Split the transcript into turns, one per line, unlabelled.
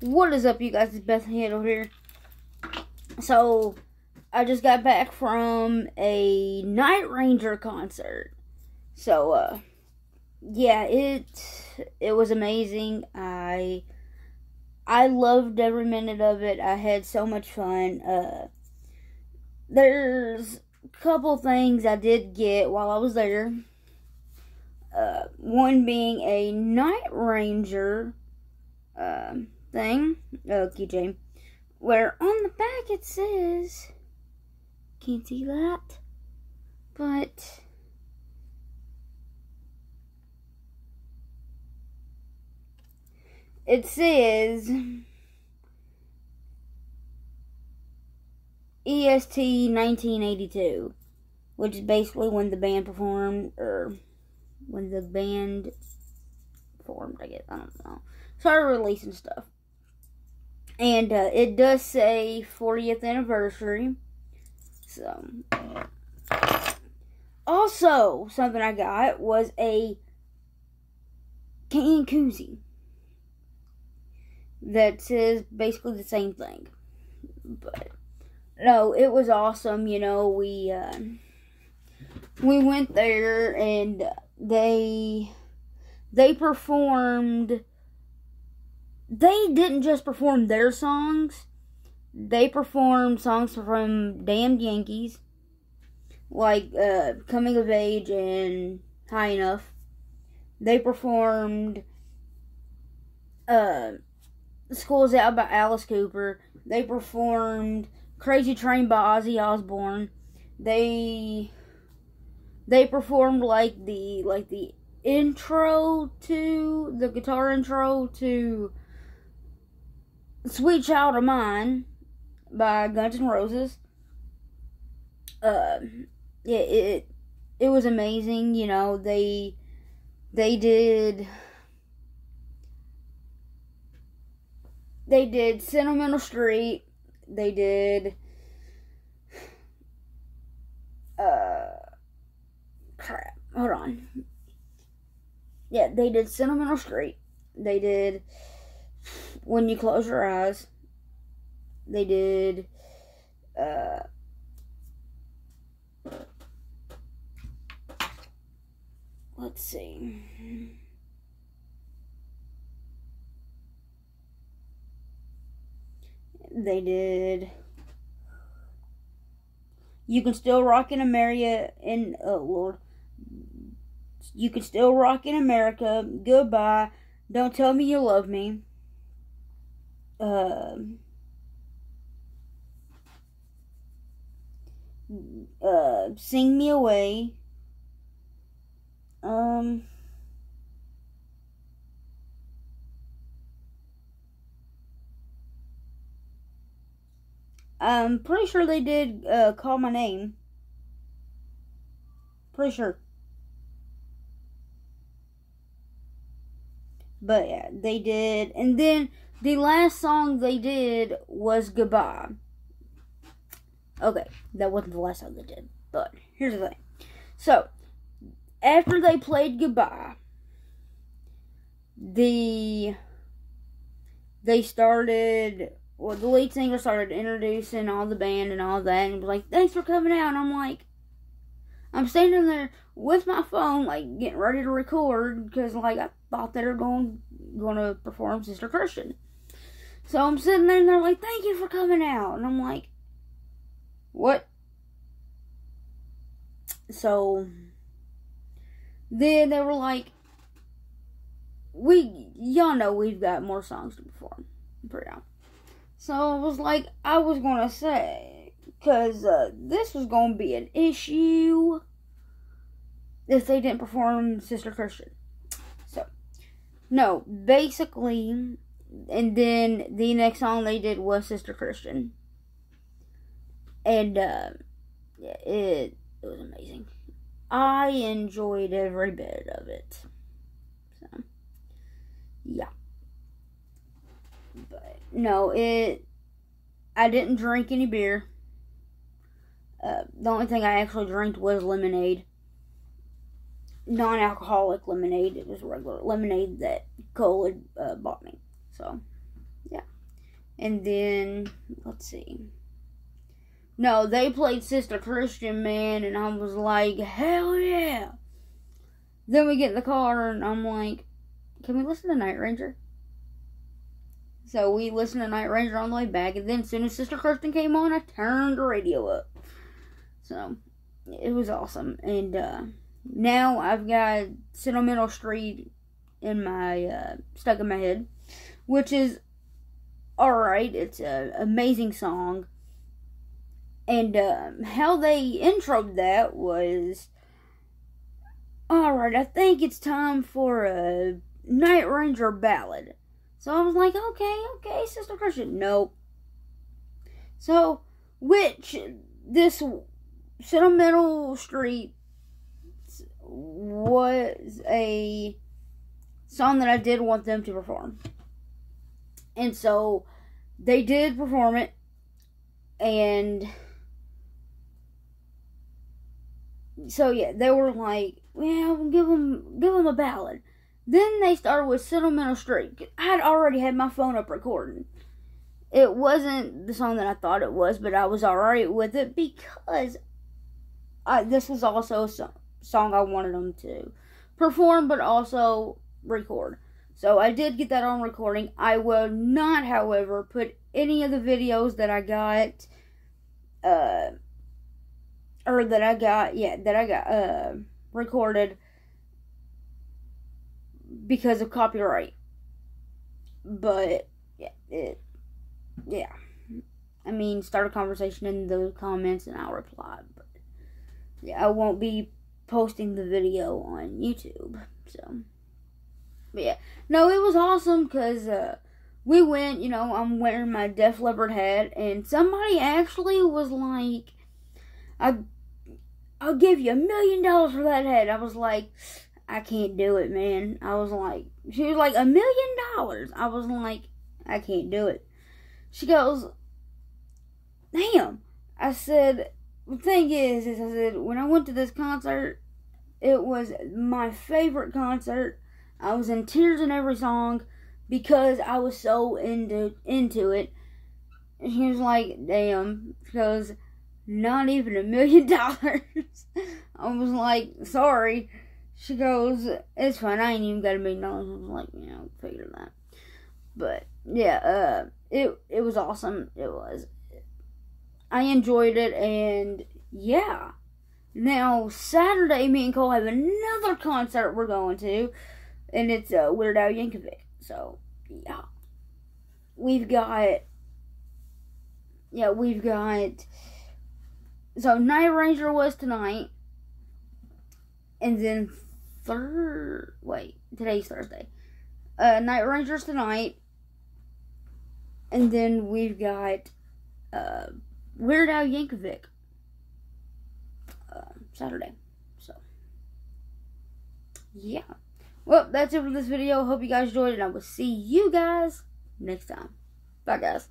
What is up, you guys? It's Beth Hittle here. So, I just got back from a Night Ranger concert. So, uh, yeah, it it was amazing. I I loved every minute of it. I had so much fun. Uh, there's a couple things I did get while I was there. Uh, one being a Night Ranger uh, thing, uh, keychain, where on the back it says, can't see that, but it says EST 1982, which is basically when the band performed, or when the band formed, I guess. I don't know. Started releasing stuff. And uh, it does say 40th anniversary. So. Also, something I got was a can koozie that says basically the same thing. But no, it was awesome. You know, we uh, we went there and they they performed. They didn't just perform their songs. They performed songs from Damn Yankees, like uh, "Coming of Age" and "High Enough." They performed uh, School's Out by Alice Cooper. They performed Crazy Train by Ozzy Osbourne. They they performed like the like the intro to the guitar intro to Sweet Child of Mine by Guns N' Roses. Uh, yeah, it it was amazing. You know, they they did they did Sentimental Street. They did uh crap. Hold on. Yeah, they did Sentimental Street. They did When You Close Your Eyes. They did uh let's see. They did. You can still rock in America in oh Lord. You can still rock in America. Goodbye. Don't tell me you love me. Uh, uh, sing me away. Um. I'm pretty sure they did uh, call my name. Pretty sure. But yeah, they did. And then the last song they did was Goodbye. Okay, that wasn't the last song they did. But here's the thing. So, after they played Goodbye, the they started well, the lead singer started introducing all the band and all that, and was like, "Thanks for coming out." And I'm like, I'm standing there with my phone, like getting ready to record because, like, I thought they were going to perform Sister Christian. So I'm sitting there, and they're like, "Thank you for coming out," and I'm like, "What?" So then they were like, "We, y'all know we've got more songs to perform." Pretty out. So I was like, I was gonna say, because uh, this was gonna be an issue if they didn't perform Sister Christian. So, no, basically, and then the next song they did was Sister Christian. And, uh, it, it was amazing. I enjoyed every bit of it. So, yeah. But no, it. I didn't drink any beer. Uh, the only thing I actually drank was lemonade. Non-alcoholic lemonade. It was regular lemonade that Cole had uh, bought me. So, yeah. And then let's see. No, they played Sister Christian, man, and I was like, hell yeah. Then we get in the car, and I'm like, can we listen to Night Ranger? So we listened to Night Ranger on the way back, and then as soon as Sister Christian came on, I turned the radio up. So it was awesome, and uh, now I've got Sentimental Street in my uh, stuck in my head, which is all right. It's an amazing song, and uh, how they introed that was all right. I think it's time for a Night Ranger ballad. So I was like, okay, okay, Sister Christian. Nope. So, which this Sentimental Street was a song that I did want them to perform. And so they did perform it and so yeah, they were like, "Well, give them give them a ballad." Then they started with Sentimental Street. I had already had my phone up recording. It wasn't the song that I thought it was, but I was alright with it because I, this was also a song I wanted them to perform, but also record. So I did get that on recording. I will not, however, put any of the videos that I got, uh, or that I got, yeah, that I got, uh, recorded because of copyright. But, yeah, it, yeah. I mean, start a conversation in the comments and I'll reply. But, yeah, I won't be posting the video on YouTube, so. But yeah, no, it was awesome because uh, we went. You know, I'm wearing my Def Leppard hat, and somebody actually was like, "I, I'll give you a million dollars for that hat." I was like, "I can't do it, man." I was like, she was like, "A million dollars." I was like, "I can't do it." She goes, "Damn." I said, "The thing is, is I said when I went to this concert." It was my favorite concert I was in tears in every song because I was so into into it. And he was like, "Damn," because not even a million dollars. I was like, "Sorry." She goes, "It's fine. I ain't even got a million dollars." I was like, "You know, figure that." But yeah, uh, it it was awesome. It was. I enjoyed it, and yeah. Now Saturday, me and Cole have another concert we're going to and it's uh, Weird Al Yankovic. So yeah, we've got yeah we've got so Night Ranger was tonight, and then third wait today's Thursday. Uh, Night Rangers tonight, and then we've got uh, Weird Al Yankovic uh, Saturday. So yeah. Well, that's it for this video. Hope you guys enjoyed. And I will see you guys next time. Bye, guys.